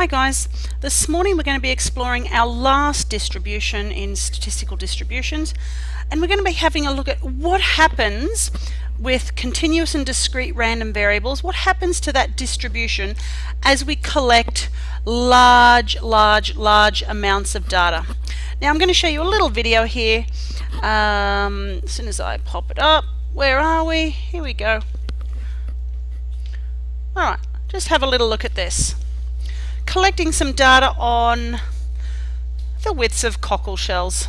Hi guys, this morning we're going to be exploring our last distribution in statistical distributions and we're going to be having a look at what happens with continuous and discrete random variables, what happens to that distribution as we collect large, large, large amounts of data. Now I'm going to show you a little video here um, as soon as I pop it up. Where are we? Here we go. Alright, just have a little look at this collecting some data on the widths of cockle shells.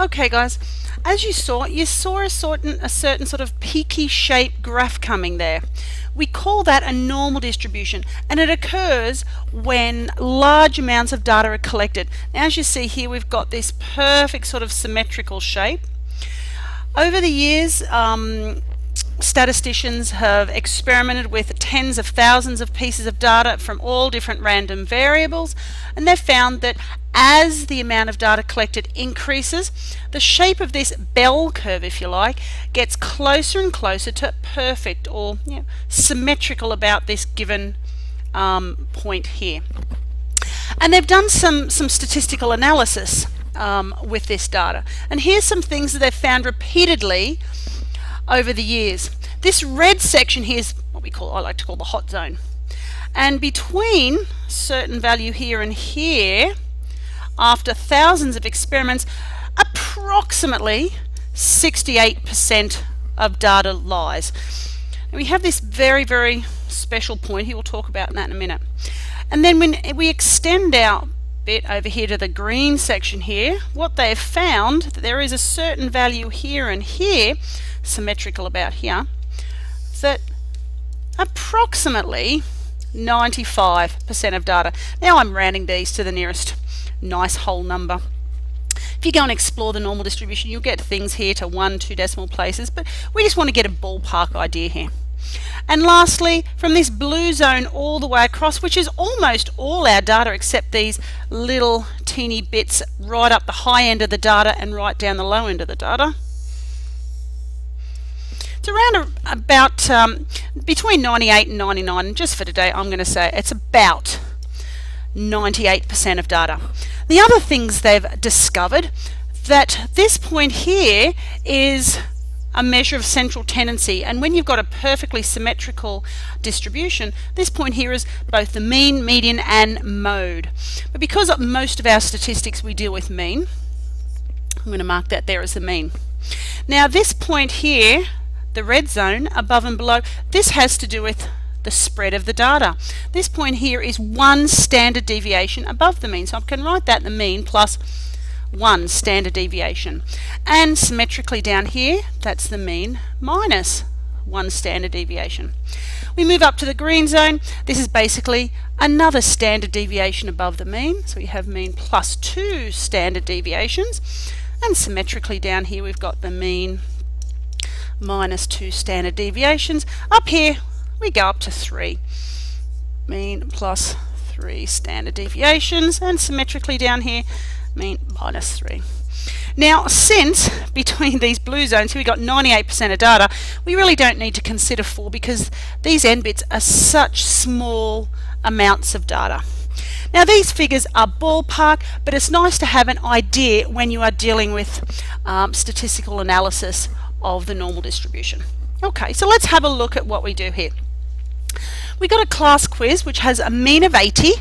Okay guys, as you saw, you saw a certain, a certain sort of peaky shape graph coming there. We call that a normal distribution and it occurs when large amounts of data are collected. Now, as you see here we've got this perfect sort of symmetrical shape. Over the years um, statisticians have experimented with tens of thousands of pieces of data from all different random variables and they've found that as the amount of data collected increases the shape of this bell curve if you like gets closer and closer to perfect or you know, symmetrical about this given um, point here. And they've done some some statistical analysis um, with this data. And here's some things that they've found repeatedly over the years. This red section here is what we call, I like to call the hot zone. And between certain value here and here, after thousands of experiments, approximately 68% of data lies. And we have this very, very special point. He will talk about that in a minute. And then when we extend our bit over here to the green section here, what they've found, that there is a certain value here and here symmetrical about here, that approximately 95% of data. Now I'm rounding these to the nearest nice whole number. If you go and explore the normal distribution, you'll get things here to one, two decimal places, but we just want to get a ballpark idea here. And lastly, from this blue zone all the way across, which is almost all our data except these little teeny bits right up the high end of the data and right down the low end of the data, it's around about um, between 98 and 99. Just for today, I'm going to say it's about 98% of data. The other things they've discovered that this point here is a measure of central tendency and when you've got a perfectly symmetrical distribution this point here is both the mean, median and mode but because most of our statistics we deal with mean I'm going to mark that there as the mean now this point here the red zone above and below, this has to do with the spread of the data. This point here is one standard deviation above the mean. So I can write that the mean plus one standard deviation. And symmetrically down here, that's the mean minus one standard deviation. We move up to the green zone. This is basically another standard deviation above the mean. So we have mean plus two standard deviations. And symmetrically down here, we've got the mean minus 2 standard deviations. Up here we go up to 3. Mean plus 3 standard deviations and symmetrically down here mean minus 3. Now since between these blue zones here we got 98% of data we really don't need to consider 4 because these n bits are such small amounts of data. Now these figures are ballpark, but it's nice to have an idea when you are dealing with um, statistical analysis of the normal distribution. Okay, so let's have a look at what we do here. We got a class quiz which has a mean of 80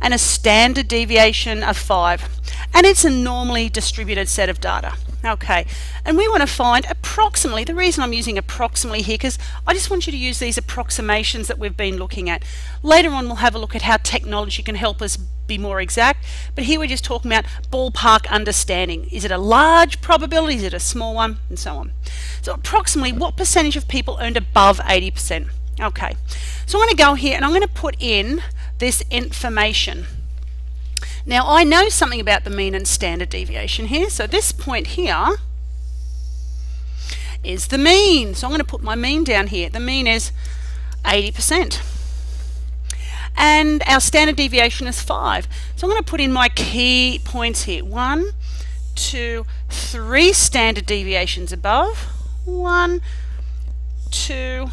and a standard deviation of 5. and it's a normally distributed set of data. Okay, and we want to find approximately, the reason I'm using approximately here, because I just want you to use these approximations that we've been looking at. Later on we'll have a look at how technology can help us be more exact, but here we're just talking about ballpark understanding. Is it a large probability, is it a small one, and so on. So approximately what percentage of people earned above 80%? Okay, so I'm going to go here and I'm going to put in this information. Now I know something about the mean and standard deviation here, so this point here is the mean. So I'm going to put my mean down here. The mean is 80%. And our standard deviation is 5. So I'm going to put in my key points here. One, two, three standard deviations above. One, two,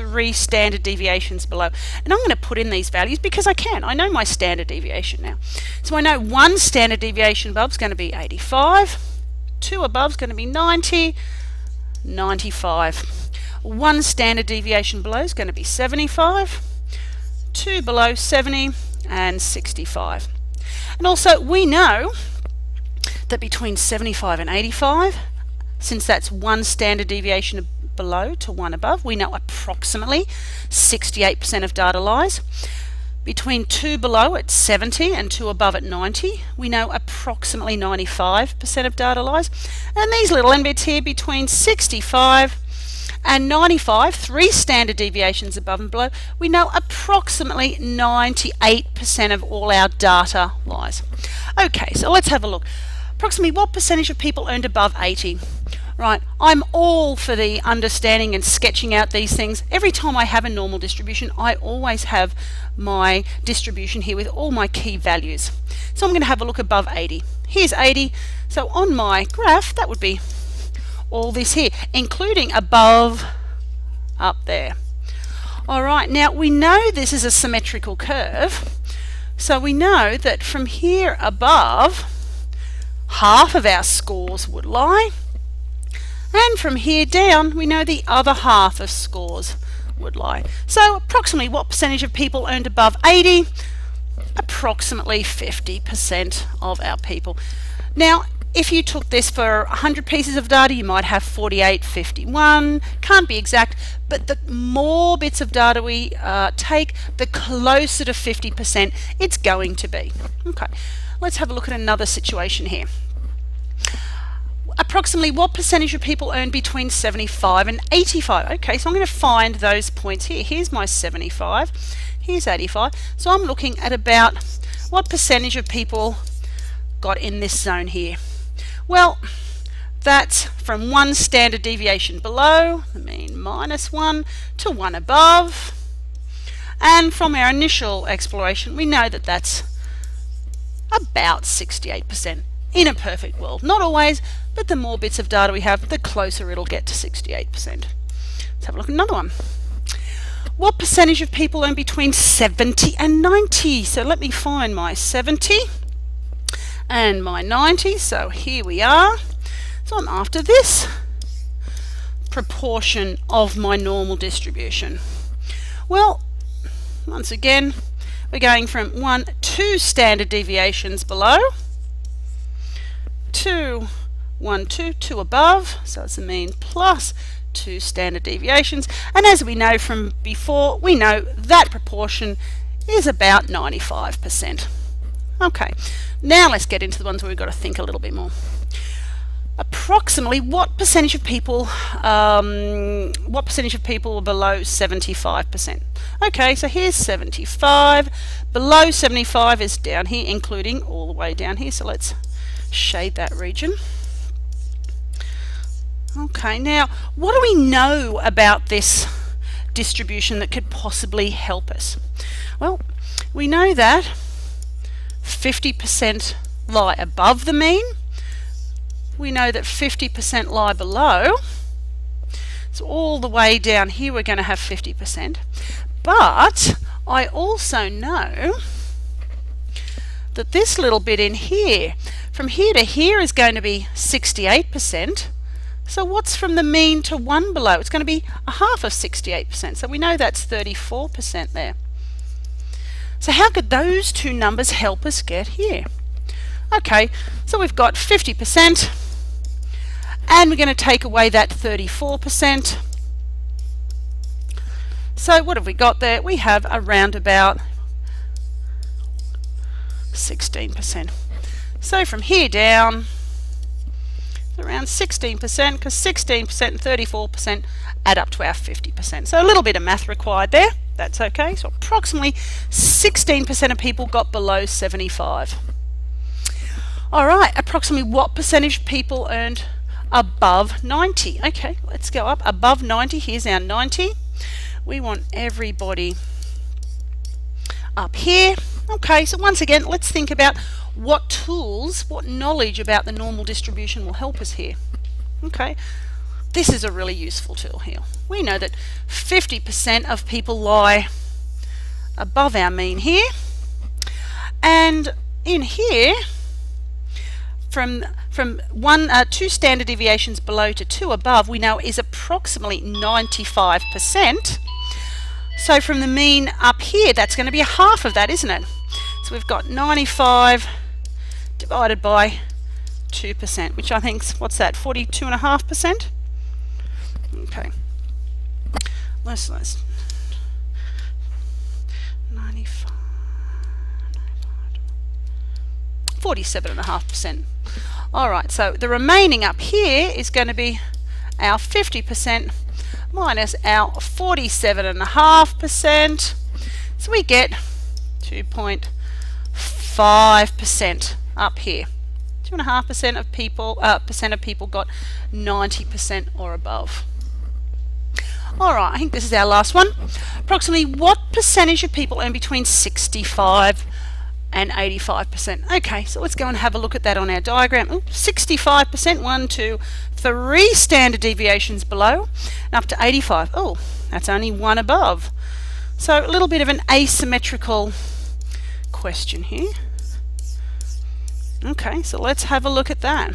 three standard deviations below. And I'm going to put in these values because I can. I know my standard deviation now. So I know one standard deviation above is going to be 85, two above is going to be 90, 95. One standard deviation below is going to be 75, two below 70, and 65. And also we know that between 75 and 85, since that's one standard deviation below to one above. We know approximately 68% of data lies. Between two below at 70 and two above at 90, we know approximately 95% of data lies. And these little bits here between 65 and 95, three standard deviations above and below, we know approximately 98% of all our data lies. Okay, so let's have a look. Approximately what percentage of people earned above 80? Right, I'm all for the understanding and sketching out these things. Every time I have a normal distribution, I always have my distribution here with all my key values. So I'm going to have a look above 80. Here's 80. So on my graph, that would be all this here, including above up there. All right, now we know this is a symmetrical curve. So we know that from here above, half of our scores would lie and from here down, we know the other half of scores would lie. So approximately what percentage of people earned above 80? Approximately 50% of our people. Now, if you took this for 100 pieces of data, you might have 48, 51. Can't be exact, but the more bits of data we uh, take, the closer to 50% it's going to be. Okay, let's have a look at another situation here approximately what percentage of people earn between 75 and 85? Okay, so I'm going to find those points here. Here's my 75, here's 85. So I'm looking at about what percentage of people got in this zone here. Well, that's from one standard deviation below, the mean minus one, to one above. And from our initial exploration, we know that that's about 68% in a perfect world. Not always, but the more bits of data we have, the closer it'll get to 68%. Let's have a look at another one. What percentage of people earn between 70 and 90? So let me find my 70 and my 90. So here we are. So I'm after this proportion of my normal distribution. Well, once again, we're going from one, two standard deviations below, two 1, 2, 2 above, so it's the mean plus 2 standard deviations. And as we know from before, we know that proportion is about 95%. Okay, now let's get into the ones where we've got to think a little bit more. Approximately what percentage of people, um, what percentage of people are below 75%? Okay, so here's 75. Below 75 is down here, including all the way down here. So let's shade that region. Okay, now what do we know about this distribution that could possibly help us? Well, we know that 50% lie above the mean. We know that 50% lie below. So all the way down here we're going to have 50%. But I also know that this little bit in here, from here to here is going to be 68%. So what's from the mean to 1 below? It's going to be a half of 68%. So we know that's 34% there. So how could those two numbers help us get here? Okay, so we've got 50% and we're going to take away that 34%. So what have we got there? We have around about 16%. So from here down, around 16% because 16% and 34% add up to our 50%. So a little bit of math required there. That's okay. So approximately 16% of people got below 75. All right, approximately what percentage people earned above 90? Okay, let's go up. Above 90, here's our 90. We want everybody up here. Okay, so once again, let's think about what tools, what knowledge about the normal distribution will help us here. Okay, this is a really useful tool here. We know that 50% of people lie above our mean here, and in here, from from one uh, two standard deviations below to two above, we know is approximately 95%. So from the mean up here, that's going to be half of that, isn't it? So we've got 95 divided by 2%, which I think, what's that, 42.5%? Okay. Let's, let's, 95, 47.5%. Alright, so the remaining up here is going to be our 50% minus our 47.5%. So we get 2.5% up here. 2.5% of people uh, percent of people got 90% or above. Alright, I think this is our last one. Approximately what percentage of people earn between 65 and 85%? Okay, so let's go and have a look at that on our diagram. 65%, one, two, three standard deviations below, and up to 85. Oh, that's only one above. So a little bit of an asymmetrical question here. Okay, so let's have a look at that.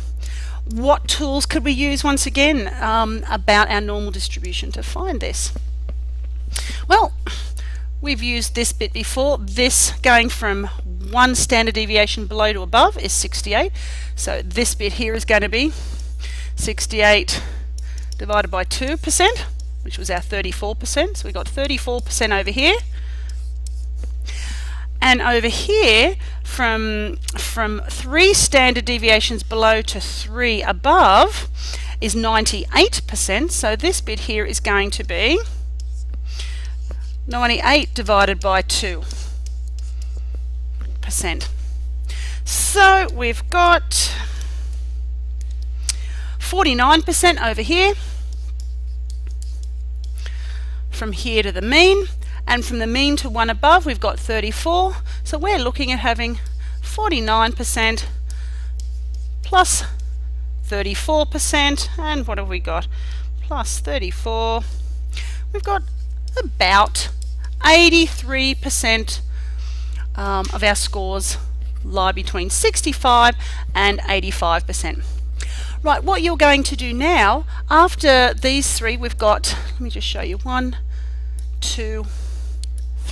What tools could we use once again um, about our normal distribution to find this? Well, we've used this bit before. This going from one standard deviation below to above is 68. So this bit here is going to be 68 divided by 2%, which was our 34%. So we got 34% over here. And over here, from, from three standard deviations below to three above is 98%. So this bit here is going to be 98 divided by 2 percent. So we've got 49% over here from here to the mean and from the mean to one above we've got 34 so we're looking at having 49% plus 34% and what have we got? Plus 34 we've got about 83% um, of our scores lie between 65 and 85%. Right, what you're going to do now, after these three, we've got, let me just show you, one, two,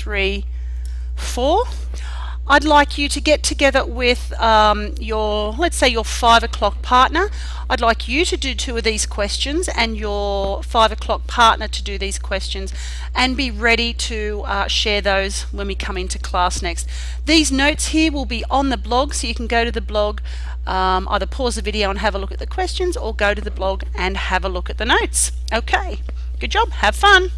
three, four. I'd like you to get together with um, your, let's say your five o'clock partner. I'd like you to do two of these questions and your five o'clock partner to do these questions and be ready to uh, share those when we come into class next. These notes here will be on the blog so you can go to the blog, um, either pause the video and have a look at the questions or go to the blog and have a look at the notes. Okay, good job, have fun.